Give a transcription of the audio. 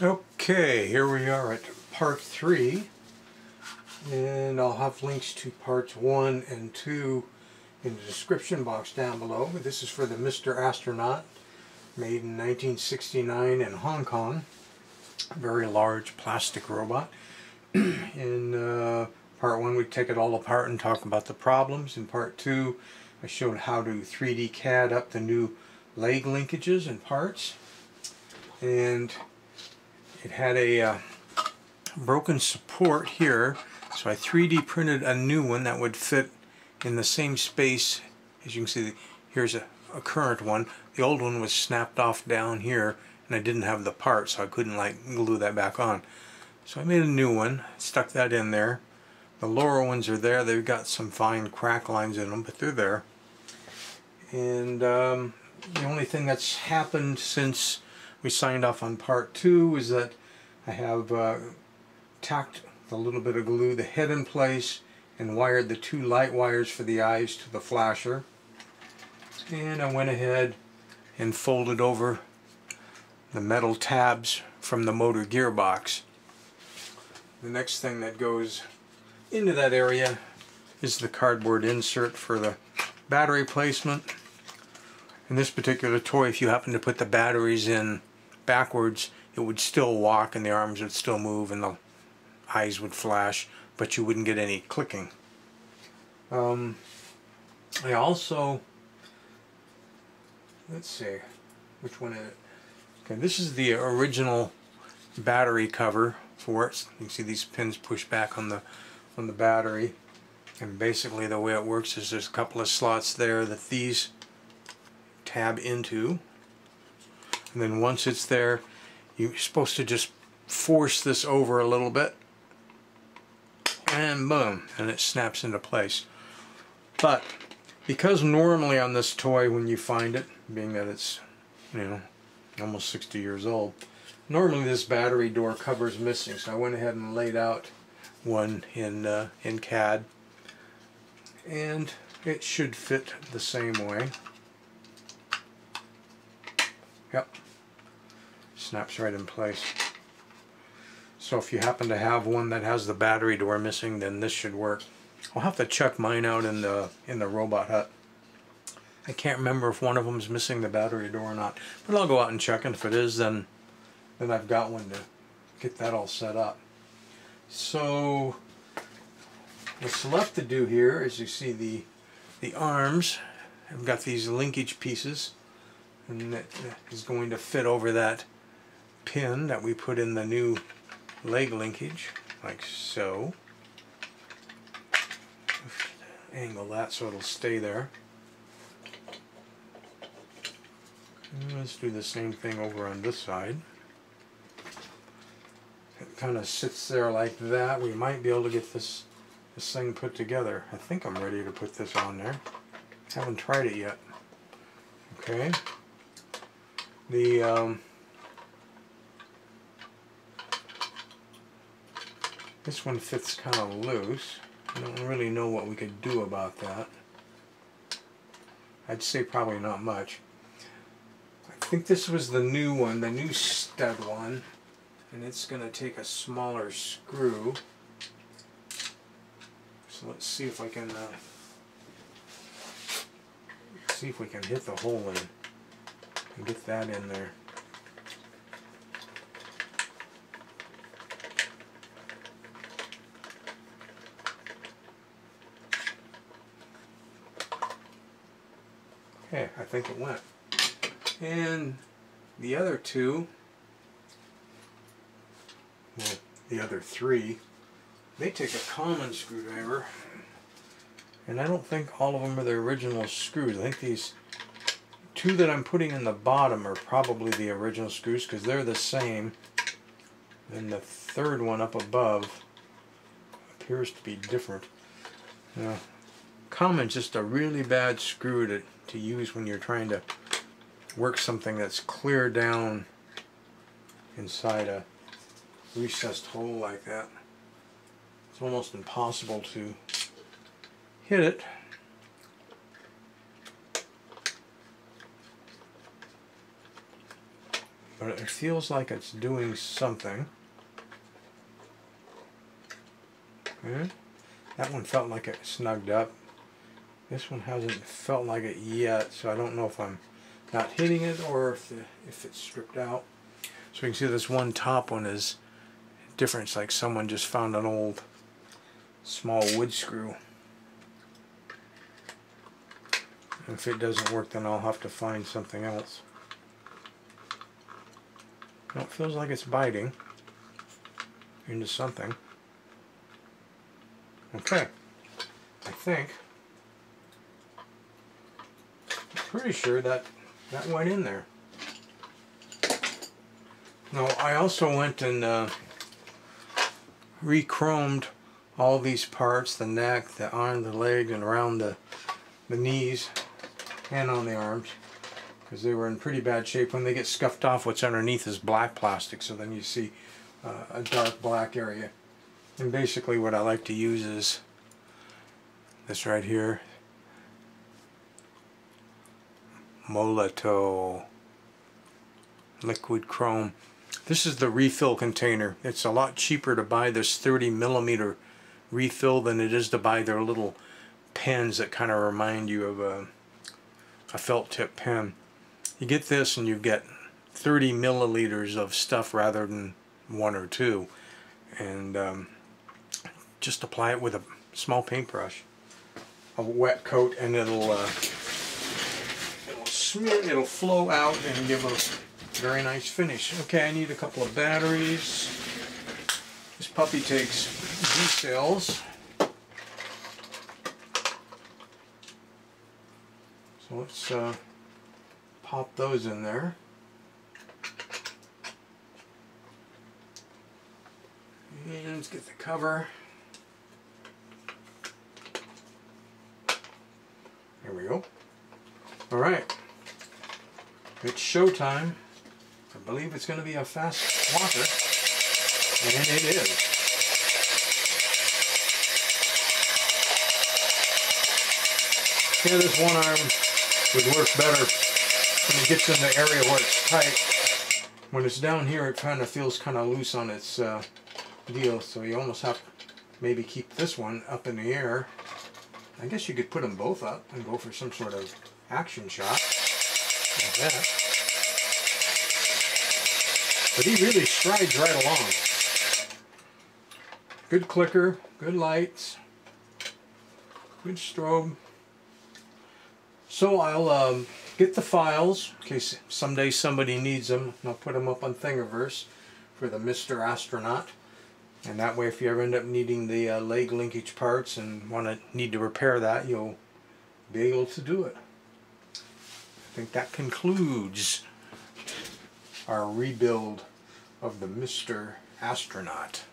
Okay, here we are at part three, and I'll have links to parts one and two in the description box down below. This is for the Mr. Astronaut, made in 1969 in Hong Kong. A very large plastic robot. in uh, part one, we take it all apart and talk about the problems. In part two, I showed how to 3D CAD up the new leg linkages and parts. And it had a uh, broken support here so I 3D printed a new one that would fit in the same space. As you can see here's a, a current one. The old one was snapped off down here and I didn't have the part so I couldn't like glue that back on. So I made a new one stuck that in there. The lower ones are there. They've got some fine crack lines in them but they're there. And um, the only thing that's happened since we signed off on part two is that I have uh, tacked a little bit of glue the head in place and wired the two light wires for the eyes to the flasher and I went ahead and folded over the metal tabs from the motor gearbox. The next thing that goes into that area is the cardboard insert for the battery placement. In this particular toy, if you happen to put the batteries in backwards, it would still walk and the arms would still move and the eyes would flash, but you wouldn't get any clicking. Um, I also, let's see, which one is it? Okay, this is the original battery cover for it. You can see these pins push back on the on the battery. And basically the way it works is there's a couple of slots there that these tab into. And then once it's there, you're supposed to just force this over a little bit. And boom and it snaps into place. But because normally on this toy when you find it being that it's you know almost 60 years old normally this battery door cover is missing. So I went ahead and laid out one in uh, in CAD. And it should fit the same way. Yep snaps right in place. So if you happen to have one that has the battery door missing, then this should work. I'll have to check mine out in the in the robot hut. I can't remember if one of them is missing the battery door or not, but I'll go out and check, and if it is, then then I've got one to get that all set up. So what's left to do here is you see the the arms. I've got these linkage pieces, and that is going to fit over that pin that we put in the new leg linkage, like so. Angle that so it'll stay there. And let's do the same thing over on this side. It kind of sits there like that. We might be able to get this this thing put together. I think I'm ready to put this on there. Haven't tried it yet. Okay. The um, This one fits kind of loose. I don't really know what we could do about that. I'd say probably not much. I think this was the new one, the new stud one. And it's going to take a smaller screw. So let's see if I can uh, see if we can hit the hole in and get that in there. Okay, I think it went. And the other two, well, the other three, they take a common screwdriver. And I don't think all of them are the original screws. I think these two that I'm putting in the bottom are probably the original screws because they're the same. And the third one up above appears to be different. Now, common's just a really bad screw to use when you're trying to work something that's clear down inside a recessed hole like that. It's almost impossible to hit it. But it feels like it's doing something. Okay. That one felt like it snugged up. This one hasn't felt like it yet, so I don't know if I'm not hitting it or if, the, if it's stripped out. So you can see this one top one is different. It's like someone just found an old small wood screw. If it doesn't work, then I'll have to find something else. Well, it feels like it's biting into something. Okay, I think. I'm pretty sure that that went in there. Now, I also went and uh, re-chromed all these parts, the neck, the arm, the leg, and around the, the knees and on the arms because they were in pretty bad shape. When they get scuffed off, what's underneath is black plastic, so then you see uh, a dark black area. And basically what I like to use is this right here. Molotow liquid chrome. This is the refill container. It's a lot cheaper to buy this 30 millimeter refill than it is to buy their little pens that kind of remind you of a, a felt tip pen. You get this and you get 30 milliliters of stuff rather than one or two. And um, just apply it with a small paintbrush, a wet coat, and it'll uh, smear, it'll flow out and give a very nice finish. Okay, I need a couple of batteries. This puppy takes D cells. So let's uh, pop those in there. And let's get the cover. There we go. All right. It's showtime. I believe it's going to be a fast walker. And it is. Yeah, this one arm would work better when it gets in the area where it's tight. When it's down here, it kind of feels kind of loose on its uh, deal, so you almost have to maybe keep this one up in the air I guess you could put them both up and go for some sort of action shot like that. But he really strides right along. Good clicker, good lights, good strobe. So I'll um, get the files in case someday somebody needs them. I'll put them up on Thingiverse for the Mr. Astronaut. And that way if you ever end up needing the uh, leg linkage parts and want to need to repair that, you'll be able to do it. I think that concludes our rebuild of the Mr. Astronaut.